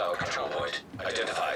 Hostile control point identified.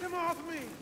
Them off me!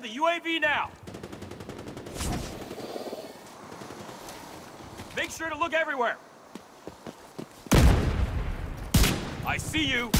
The UAV now. Make sure to look everywhere. I see you.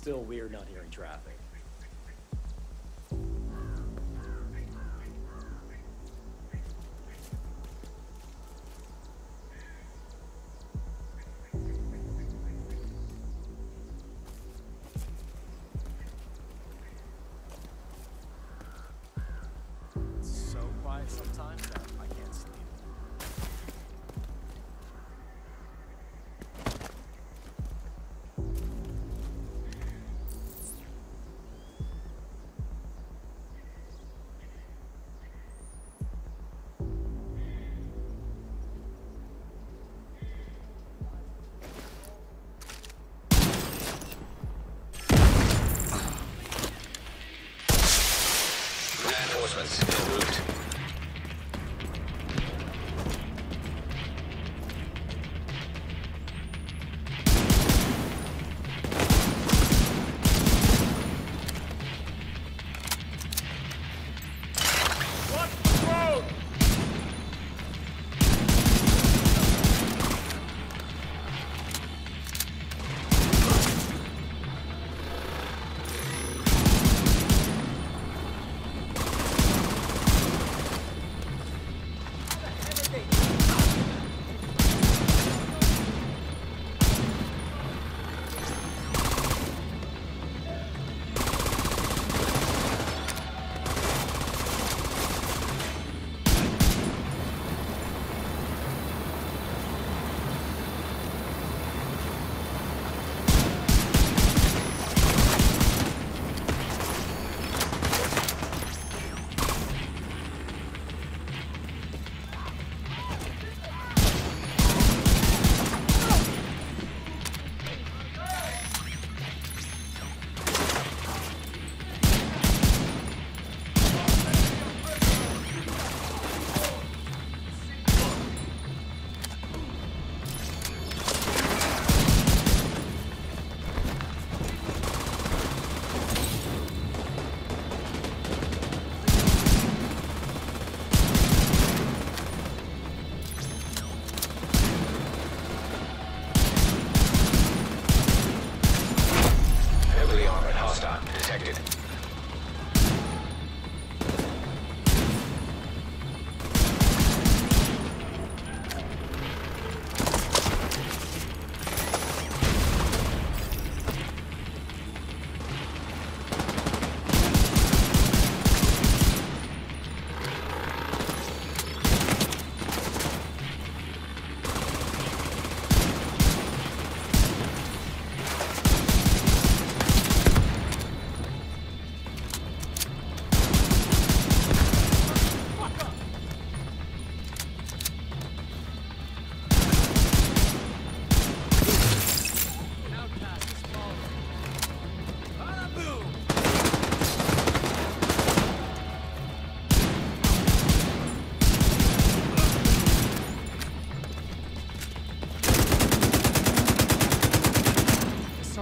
still weird not hearing traffic.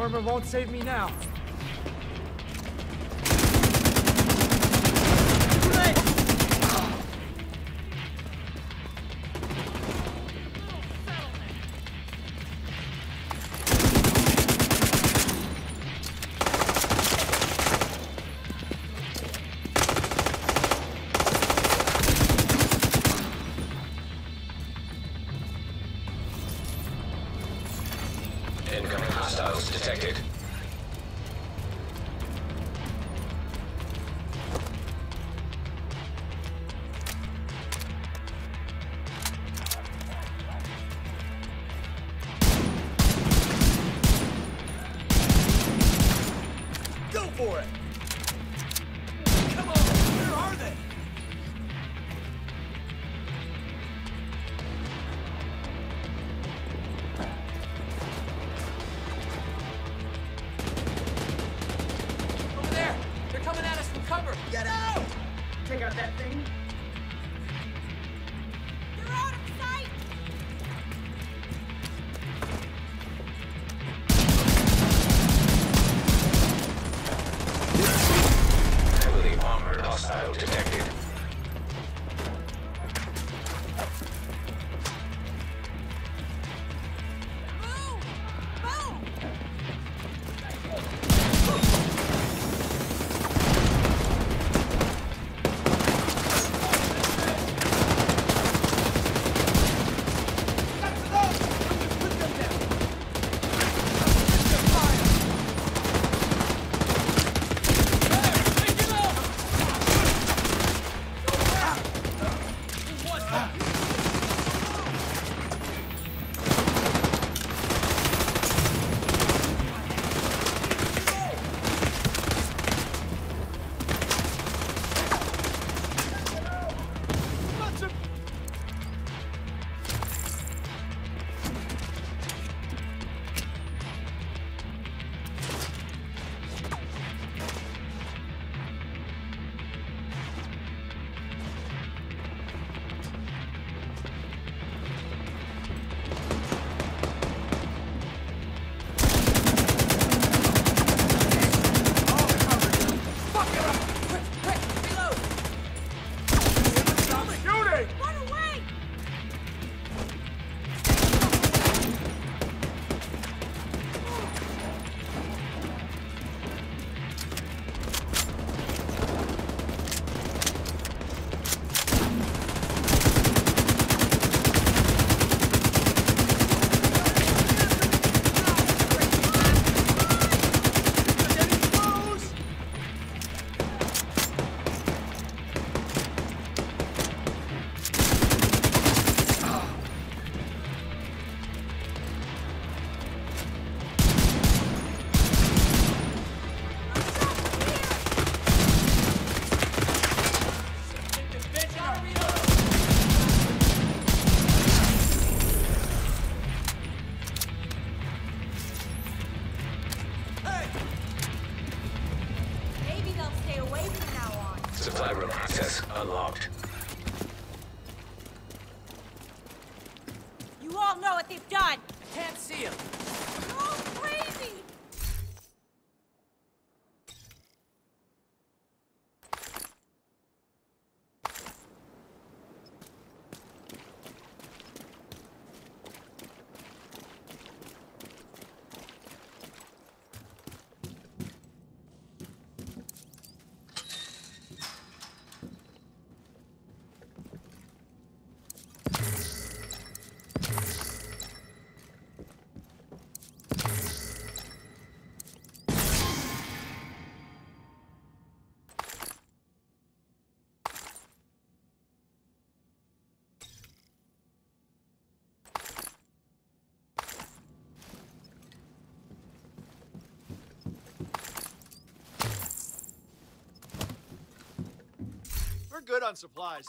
armor won't save me now. Access unlocked. You all know what they've done. I can't see them. good on supplies.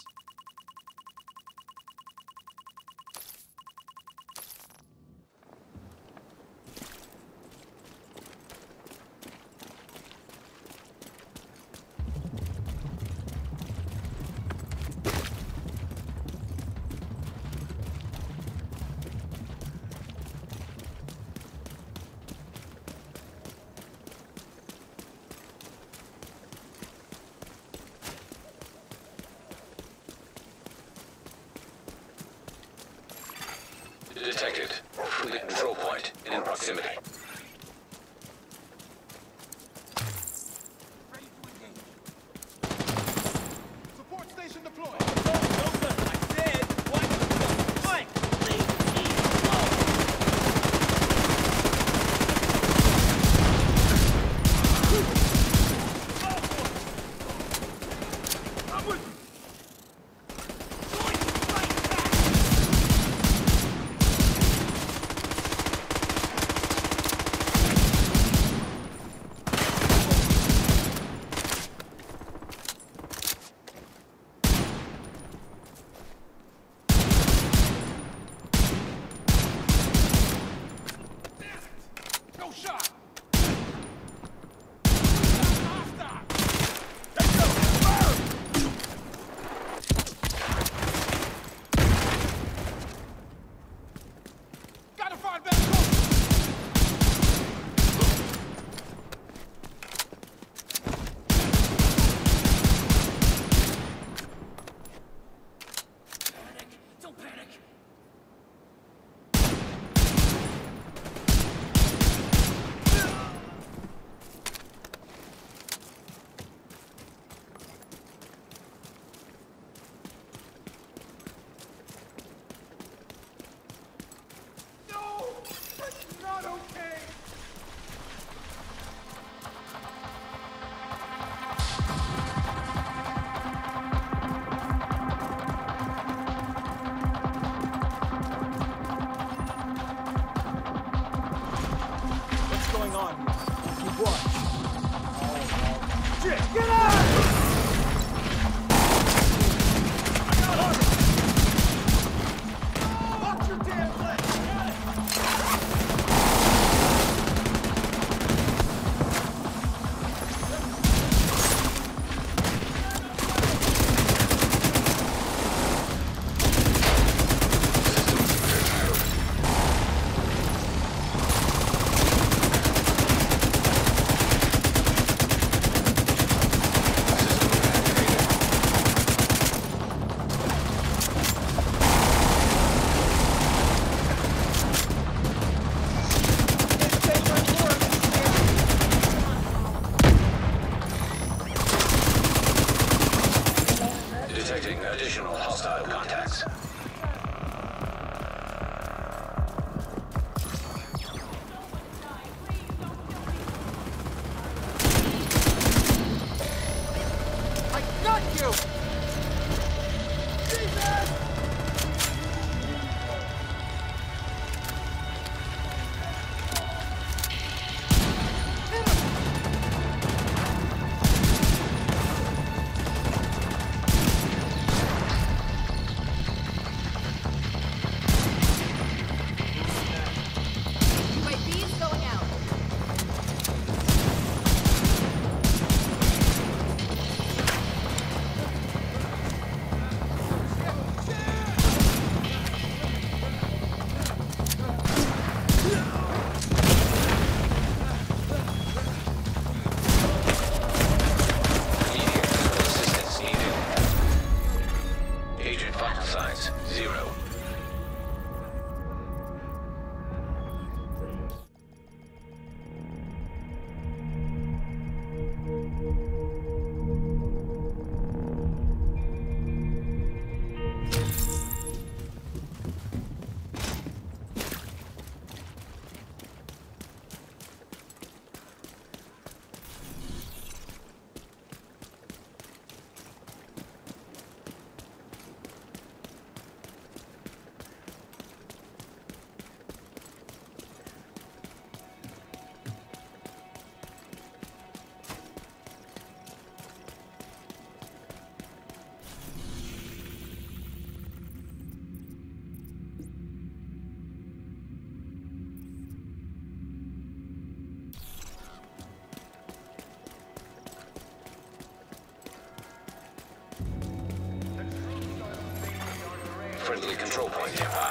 Friendly control point nearby.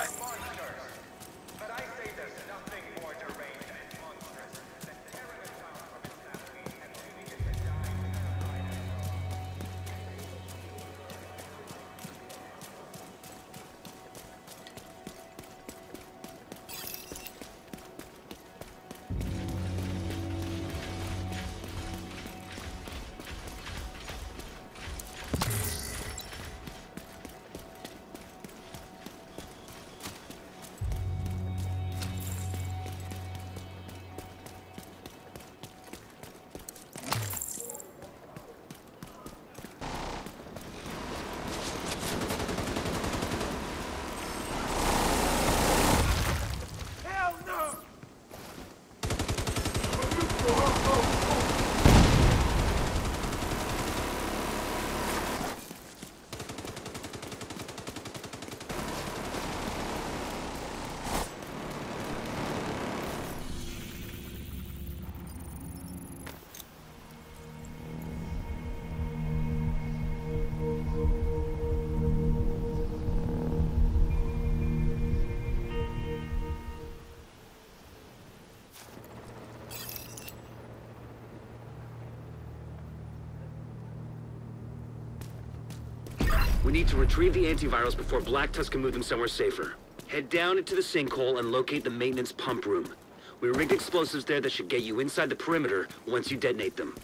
We need to retrieve the antivirals before Black Tusk can move them somewhere safer. Head down into the sinkhole and locate the maintenance pump room. We rigged explosives there that should get you inside the perimeter once you detonate them.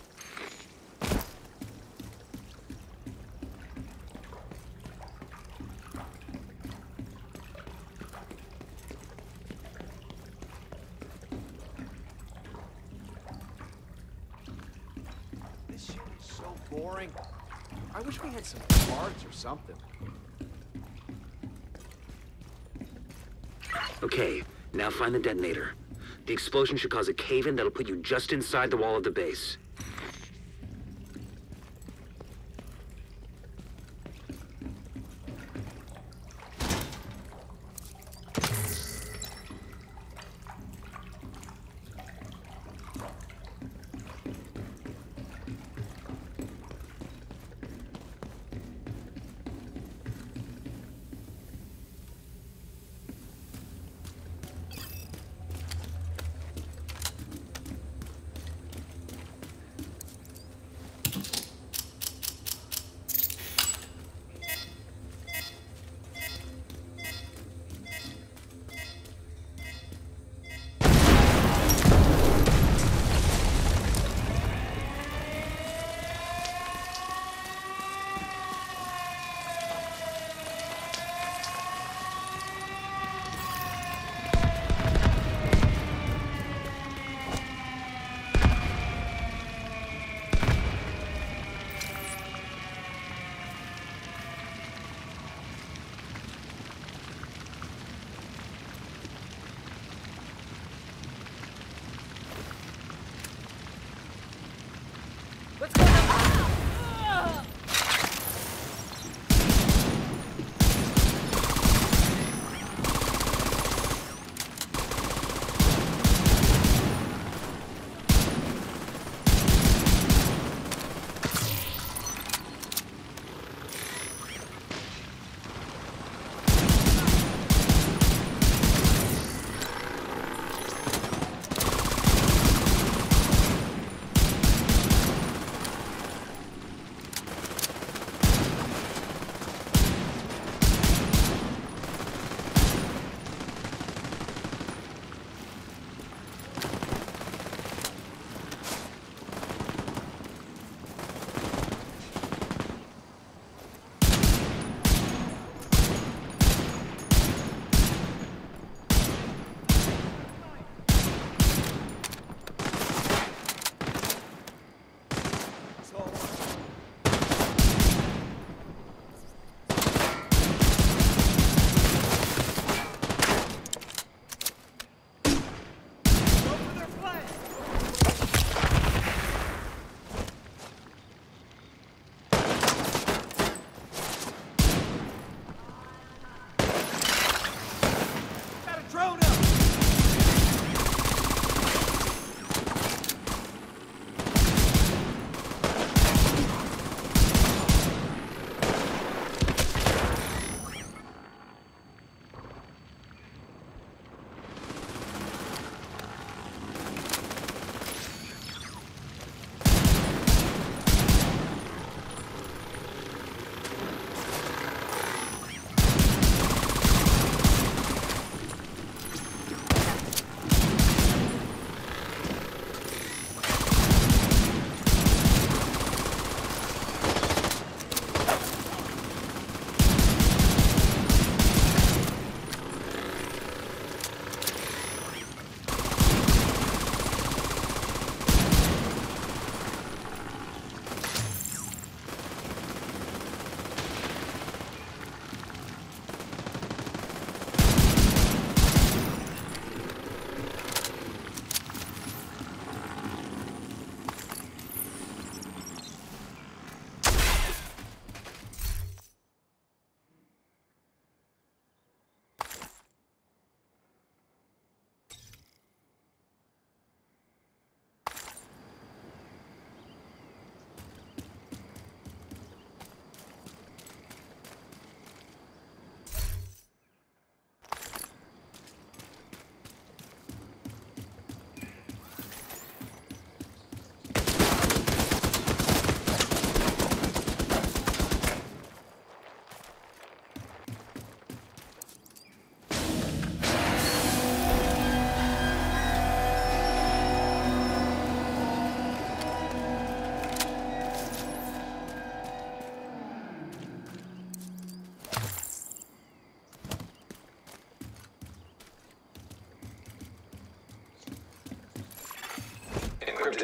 Detonator. The explosion should cause a cave-in that'll put you just inside the wall of the base.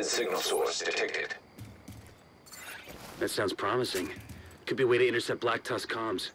Signal source detected. That sounds promising. Could be a way to intercept Black Tusk comms.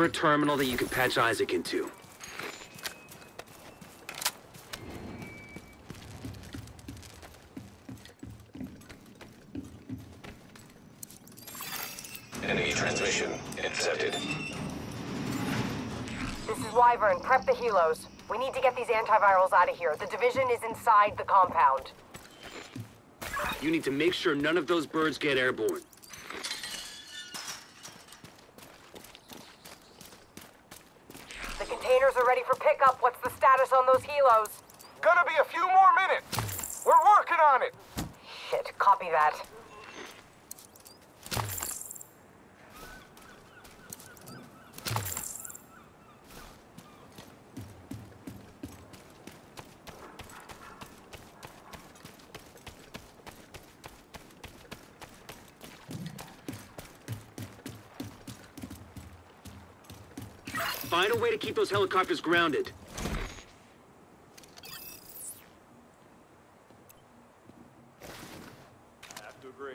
For a terminal that you can patch ISAC into. Enemy transmission intercepted. This is Wyvern. Prep the helos. We need to get these antivirals out of here. The division is inside the compound. You need to make sure none of those birds get airborne. The containers are ready for pickup. What's the status on those helos? Gonna be a few more minutes. We're working on it. Shit, copy that. Find a way to keep those helicopters grounded. Have to agree.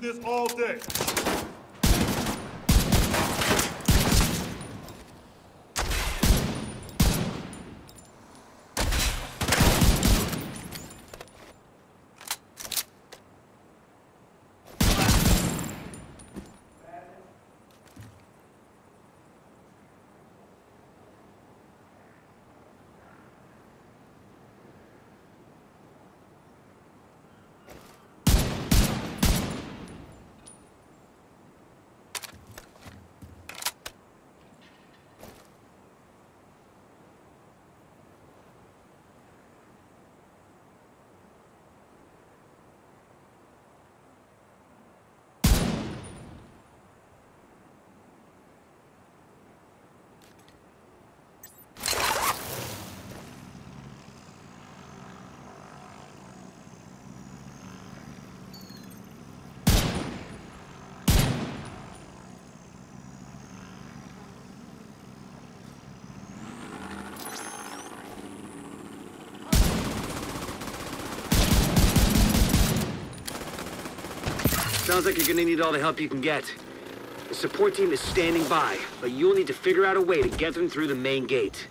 This all day. Sounds like you're gonna need all the help you can get. The support team is standing by, but you'll need to figure out a way to get them through the main gate.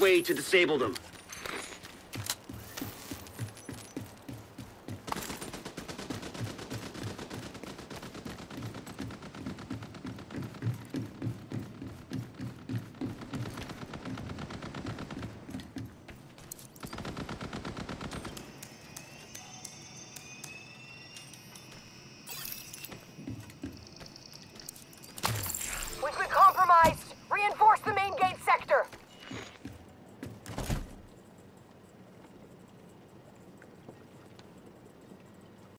Way to disable them.